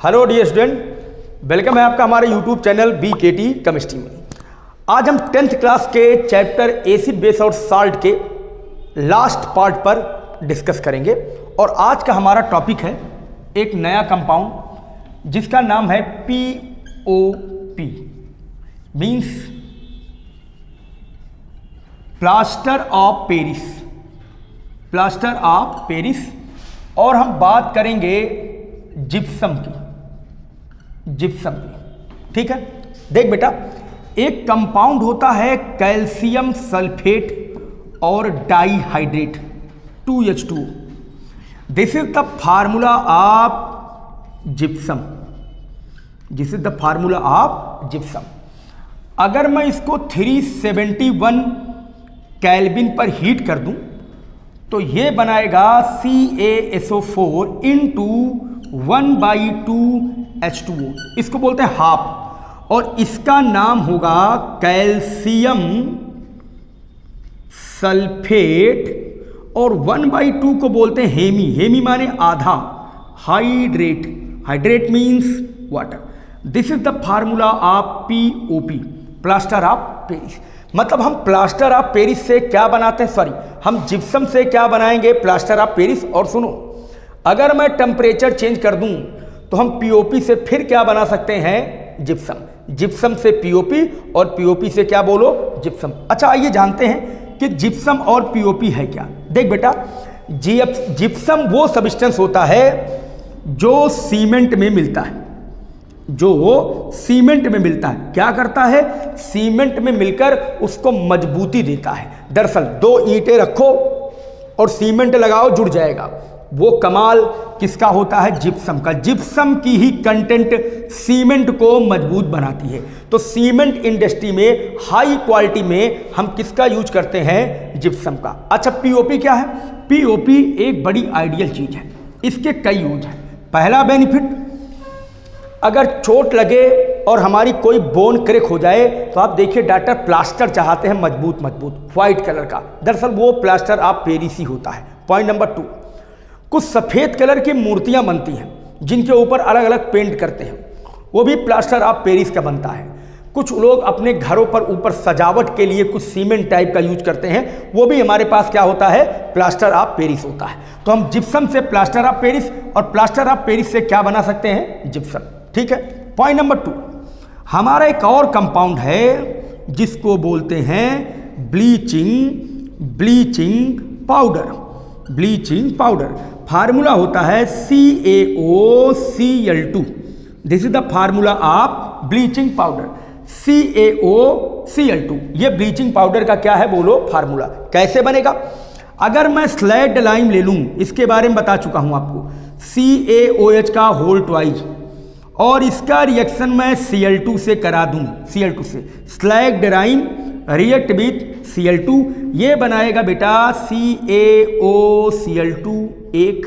Hello dear student welcome है आपका हमारे YouTube channel B K T chemistry में। आज हम टेंथ क्लास के चैप्टर एसिड बेस और साल्ट के लास्ट पार्ट पर डिस्कस करेंगे। और आज का हमारा टॉपिक है एक नया कंपाउंड जिसका नाम है P O P means plaster of Paris plaster of Paris और हम बात करेंगे जिप्सम की। जिप्सम ठीक है? देख बेटा, एक कंपाउंड होता है कैल्शियम सल्फेट और dihydrate 2H2 this is the formula of gypsum this is the formula of gypsum अगर मैं इसको 371 कैल्विन पर हीट कर दूँ तो ये बनाएगा C A S O four in two one by two H two O इसको बोलते हैं हाफ़। और इसका नाम होगा कैल्शियम सल्फेट। और वन बाई टू को बोलते हैं हेमी। हेमी माने आधा। Hydrate. Hydrate means water this is the formula of P O P plaster of Paris मतलब हम प्लास्टर ऑफ़ पेरिस से क्या बनाते हैं? सॉरी हम जिप्सम से क्या बनाएँगे? प्लास्टर ऑफ़ पेरिस और सुनो। अगर मैं टेम्परेचर चेंज कर दूँ तो हम पीओपी से फिर क्या बना सकते हैं? जिप्सम जिप्सम से पीओपी और पीओपी से क्या बोलो? जिप्सम अच्छा आइए जानते हैं कि जिप्सम और पीओपी है क्या। देख बेटा जिप्सम वो सबिस्टेंस होता है जो सीमेंट में मिलता है। जो वो सीमेंट में मिलता है। क्या करता है? सीमेंट में मिलकर उसको मजबूती देता है। दरअसल दो ईंटें रखो और सीमेंट लगाओ, जुड़ जाएगा। वो कमाल किसका होता है? जिप्सम का। जिप्सम की ही कंटेंट सीमेंट को मज़बूत बनाती है। तो सीमेंट इंडस्ट्री में हाई क्वालिटी में हम किसका यूज़ करते हैं? जिप्सम का। अच्छा पीओपी क्या है? पीओपी एक बड़ी आइडियल चीज़ है। इसके कई यूज़ हैं। पहला बेनिफिट अगर चोट लगे और हमारी कोई बोन क्रेक हो जाए तो आप देखिए डॉक्टर प्लास्टर चाहते हैं मज़बूत मज़बूत व्हाइट कलर का। दरअसल वो प्लास्टर आप पेरिसी होता है। पॉइंट नंबर टू कुछ सफ़ेद कलर की मूर्तियाँ बनती हैं, जिनके ऊपर अलग अलग पेंट करते हैं। वो भी प्लास्टर ऑफ़ पेरिस का बनता है। कुछ लोग अपने घरों पर ऊपर सजावट के लिए कुछ सीमेंट टाइप का यूज़ करते हैं। वो भी हमारे पास क्या होता है? प्लास्टर ऑफ़ पेरिस होता है। तो हम जिप्सम से प्लास्टर ऑफ़ पेरिस और प्लास्टर ऑफ़ पेरिस से क्या बना सकते हैं? जिप्सम। ठीक है? पॉइंट नंबर टू हमारा एक और कंपाउंड है, जिसको बोलते हैं bleaching bleaching powder bleaching powder formula होता है C A O C L two this is the formula of bleaching powder C A O C L two ये ब्लीचिंग पाउडर का क्या है बोलो? फार्मूला कैसे बनेगा? अगर मैं स्लैड लाइम ले लूँ, इसके बारे में बता चुका हूँ आपको. सी ए ओ एच का होल ट्वाइज और इसका रिएक्शन मैं Cl2 से करा दूँ Cl2 से। स्लैग डराइन रिएक्ट विथ Cl2 ये बनाएगा बेटा CaOCl2 एक।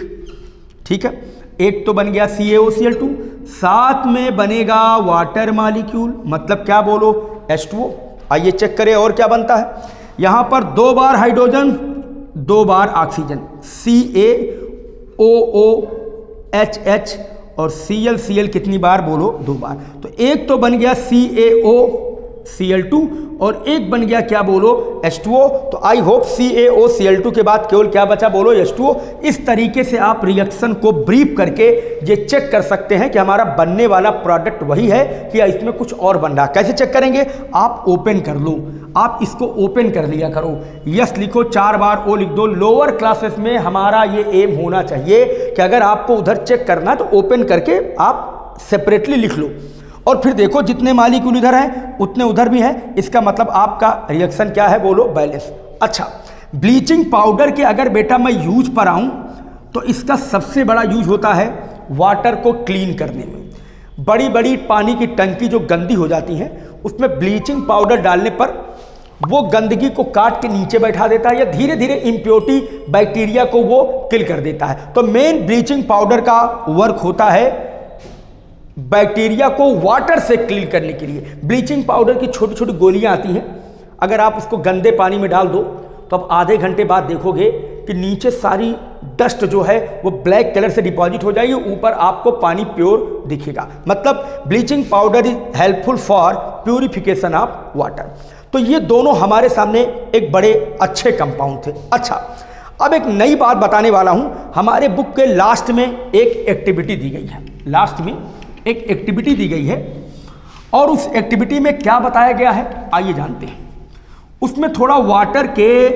ठीक है? एक तो बन गया CaOCl2 साथ में बनेगा वाटर मालिक्यूल मतलब क्या बोलो? H2O आइए चेक करें और क्या बनता है। यहाँ पर दो बार हाइड्रोजन दो बार oxygen C A O O H H और सी एल सी एल कितनी बार बोलो? दो बार। तो एक तो बन गया सी A O C L to और एक बन गया, क्या बोलो? एच टू ओ तो आई होप एल टू के बाद केवल क्या बचा बोलो? एच टू ओ इस तरीके से आप रिएक्शन को ब्रीफ करके ये चेक कर सकते हैं कि हमारा बनने वाला प्रोडक्ट वही है कि इसमें कुछ और बन रहा कैसे चेक करेंगे? आप ओपन कर लो। आप इसको ओपन कर लिया करो। यस लिखो चार बार ओ लिख दो। लोअर क्लासेस में हमारा ये एम होना चाहिए कि अगर आपको उधर चेक करना तो ओपन करके आप सेपरेटली लिख लो। और फिर देखो जितने मालिक्यूल इधर हैं, उतने उधर भी हैं। इसका मतलब आपका रिएक्शन क्या है बोलो? बैलेंस अच्छा ब्लीचिंग पाउडर के अगर बेटा मैं यूज़ पर आऊँ तो इसका सबसे बड़ा यूज़ होता है वाटर को क्लीन करने में। बड़ी बड़ी पानी की टंकी जो गंदी हो जाती है, उसमें ब्लीचिंग पाउडर डालने पर वो गंदगी को काट के नीचे बैठा देता है या धीरे धीरे इम्प्योरिटी बैक्टीरिया को वो किल कर देता है। तो मेन ब्लीचिंग पाउडर का वर्क होता है बैक्टीरिया को वाटर से क्लीन करने के लिए। ब्लीचिंग पाउडर की छोटी छोटी गोलियाँ आती हैं। अगर आप उसको गंदे पानी में डाल दो तो आप आधे घंटे बाद देखोगे कि नीचे सारी डस्ट जो है, वो ब्लैक कलर से डिपॉजिट हो जाएगी, ऊपर आपको पानी प्योर दिखेगा। मतलब bleaching powder is helpful for purification of water. तो ये दोनों हमारे सामने एक बड़े अच्छे कंपाउंड थे। अच्छा अब एक नई बात बताने वाला हूँ। हमारे बुक के लास्ट में एक एक्टिविटी दी गई है। लास्ट में एक एक्टिविटी दी गई है। और उस एक्टिविटी में क्या बताया गया है? आइए जानते हैं। उसमें थोड़ा वाटर के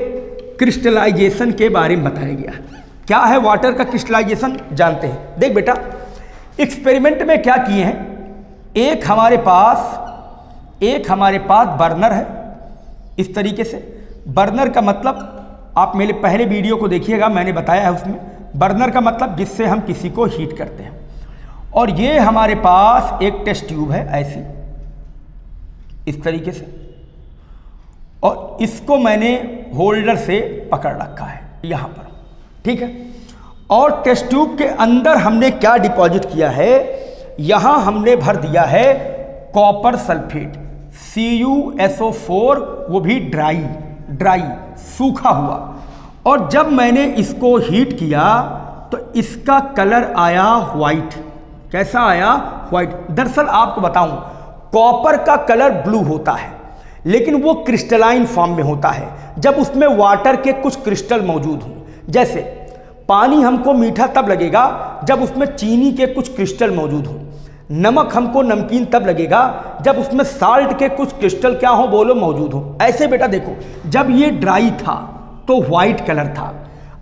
क्रिस्टलाइजेशन के बारे में बताया गया है। क्या है वाटर का क्रिस्टलाइजेशन जानते हैं। देख बेटा एक्सपेरिमेंट में क्या किए हैं? एक हमारे पास, एक हमारे पास बर्नर है। इस तरीके से। बर्नर का मतलब आप मेरे पहले वीडियो को देखिएगा, मैंने बताया है उसमें। बर्नर का मतलब जिससे हम किसी को हीट करते हैं। और ये हमारे पास एक टेस्ट ट्यूब है ऐसी। इस तरीके से। और इसको मैंने होल्डर से पकड़ रखा है, यहाँ पर। ठीक है? और टेस्ट ट्यूब के अंदर हमने क्या डिपॉजिट किया है? यहाँ हमने भर दिया है copper sulphate. C U S O four वो भी ड्राई ड्राई, सूखा हुआ। और जब मैंने इसको हीट किया तो इसका कलर आया वाइट कैसा आया? वाइट दरअसल आपको बताऊँ कॉपर का कलर ब्लू होता है, लेकिन वो क्रिस्टलाइन फॉर्म में होता है, जब उसमें वाटर के कुछ क्रिस्टल मौजूद हों। जैसे, पानी हमको मीठा तब लगेगा जब उसमें चीनी के कुछ क्रिस्टल मौजूद हों। नमक हमको नमकीन तब लगेगा जब उसमें साल्ट के कुछ क्रिस्टल क्या हो, बोलो, मौजूद हो। ऐसे बेटा देखो, जब ये ड्राई था तो वाइट कलर था।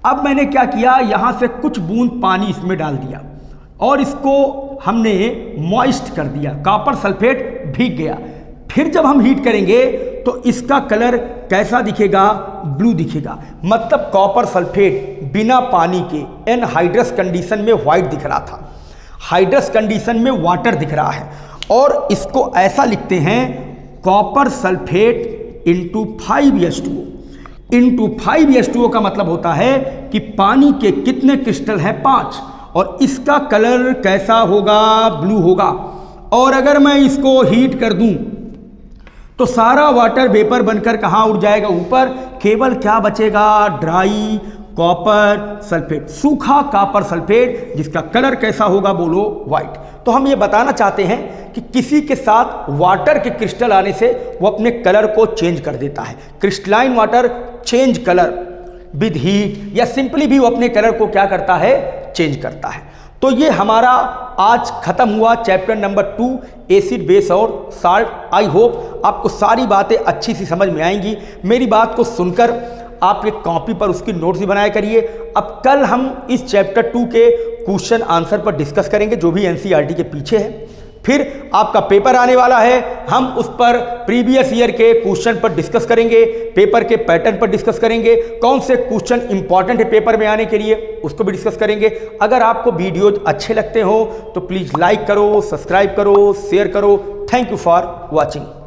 अब मैंने क्या किया, यहाँ से कुछ बूंद पानी इसमें डाल दिया और इसको हमने मॉइस्ट कर दिया, कॉपर सल्फेट भीग गया। फिर जब हम हीट करेंगे तो इसका कलर कैसा दिखेगा? ब्लू दिखेगा। मतलब कॉपर सल्फेट बिना पानी के, एनहाइड्रस कंडीशन में व्हाइट दिख रहा था। हाइड्रस कंडीशन में वाटर दिख रहा है। और इसको ऐसा लिखते हैं, copper sulphate into five S two into five S two का मतलब होता है कि पानी के कितने क्रिस्टल हैं? पाँच। और इसका कलर कैसा होगा? ब्लू होगा। और अगर मैं इसको हीट कर दूँ तो सारा वाटर वेपर बनकर कहाँ उड़ जाएगा? ऊपर। केवल क्या बचेगा? ड्राई कॉपर सल्फेट, सूखा कॉपर सल्फेट, जिसका कलर कैसा होगा बोलो? वाइट तो हम ये बताना चाहते हैं कि किसी के साथ वाटर के क्रिस्टल आने से वो अपने कलर को चेंज कर देता है। Crystalline water change colour with heat, या सिंपली भी वो अपने कलर को क्या करता है? चेंज करता है। तो ये हमारा आज खत्म हुआ chapter number two acid base और साल्ट आई होप आपको सारी बातें अच्छी सी समझ में आएँगी। मेरी बात को सुनकर आप एक कॉपी पर उसकी नोट्स भी बनाया करिए। अब कल हम इस चैप्टर टू के क्वेश्चन आंसर पर डिस्कस करेंगे, जो भी एनसीईआरटी के पीछे है। फिर आपका पेपर आने वाला है। हम उस पर प्रीवियस ईयर के क्वेश्चन पर डिस्कस करेंगे पेपर के पैटर्न पर डिस्कस करेंगे, कौन से क्वेश्चन इंपॉर्टेंट है पेपर में आने के लिए, उसको भी डिस्कस करेंगे। अगर आपको वीडियो अच्छे लगते हो तो प्लीज़ लाइक करो सब्सक्राइब करो शेयर करो। Thank you for watching